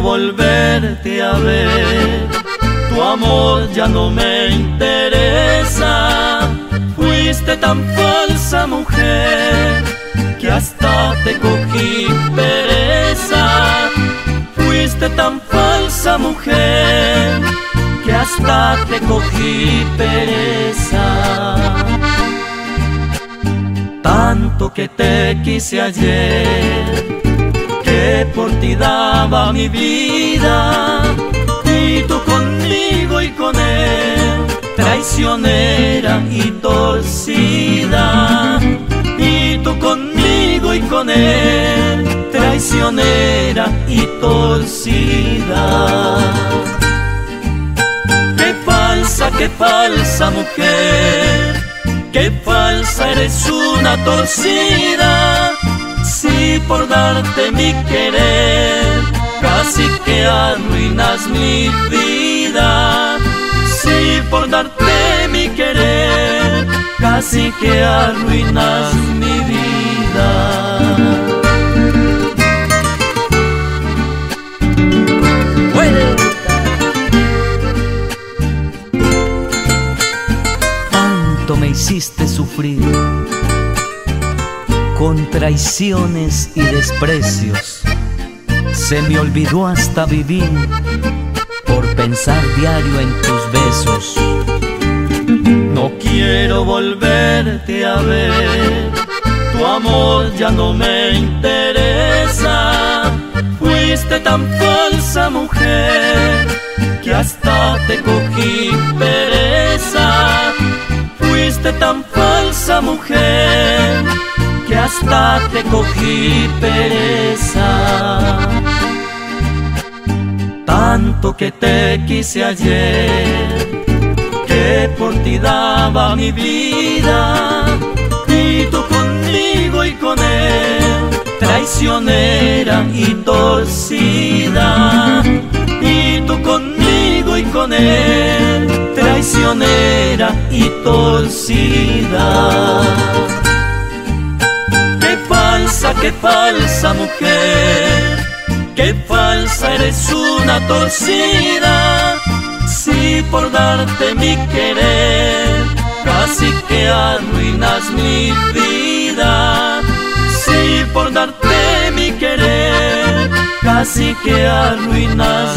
volverte a ver. Tu amor ya no me interesa. Fuiste tan falsa mujer que hasta te cogí pereza. Fuiste tan falsa mujer que hasta te cogí pereza. Tanto que te quise ayer por ti daba mi vida, y tú conmigo y con él, traicionera y torcida, y tú conmigo y con él, traicionera y torcida. Qué falsa mujer, qué falsa eres una torcida. Si por darte mi querer, casi que arruinas mi vida. Si por darte mi querer, casi que arruinas mi vida. me hiciste sufrir con traiciones y desprecios. Se me olvidó hasta vivir por pensar diario en tus besos. No quiero volverte a ver, tu amor ya no me interesa. Fuiste tan falsa mujer que hasta te cogí pereza tan falsa mujer te cogí pereza. Tanto que te quise ayer, que por ti daba mi vida, y tú conmigo y con él, traicionera y torcida, y tú conmigo y con él traicionera y torcida. Qué falsa, mujer, qué falsa eres una torcida. Si por darte mi querer, casi que arruinas mi vida. Si por darte mi querer, casi que arruinas